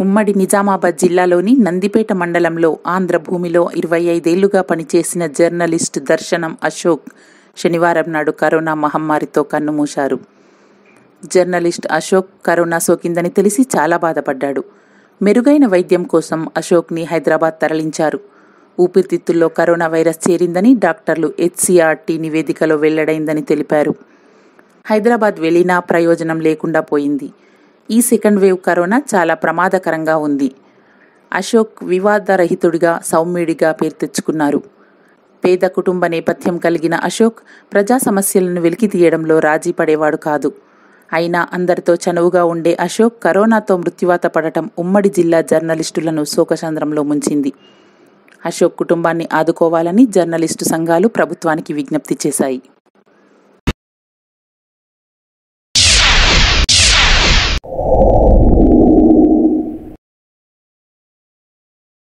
ఉమ్మడి నిజామాబాద్ జిల్లాలోని నందిపేట మండలంలో ఆంధ్ర భూమిలో ఇరవై ఐదేళ్ళుగా పనిచేసిన జర్నలిస్ట్ దర్శనం అశోక్ శనివారం నాడు కరోనా మహమ్మారితో కన్నుమూశారు. జర్నలిస్ట్ అశోక్ కరోనా సోకిందని తెలిసి చాలా బాధపడ్డాడు. మెరుగైన వైద్యం కోసం అశోక్ని హైదరాబాద్ తరలించారు. ఊపిరితిత్తుల్లో కరోనా వైరస్ చేరిందని డాక్టర్లు హెచ్సిఆర్టీ నివేదికలో వెల్లడైందని తెలిపారు. హైదరాబాద్ వెళ్ళినా ప్రయోజనం లేకుండా పోయింది. ఈ సెకండ్ వేవ్ కరోనా చాలా ప్రమాదకరంగా ఉంది. అశోక్ వివాదరహితుడిగా సౌమ్యుడిగా పేరు తెచ్చుకున్నారు. పేద కుటుంబ నేపథ్యం కలిగిన అశోక్ ప్రజా సమస్యలను వెలికి తీయడంలో రాజీ పడేవాడు కాదు. అయినా అందరితో చనువుగా ఉండే అశోక్ కరోనాతో మృత్యువాత పడటం ఉమ్మడి జిల్లా జర్నలిస్టులను శోకచంద్రంలో ముంచింది. అశోక్ కుటుంబాన్ని ఆదుకోవాలని జర్నలిస్టు సంఘాలు ప్రభుత్వానికి విజ్ఞప్తి చేశాయి.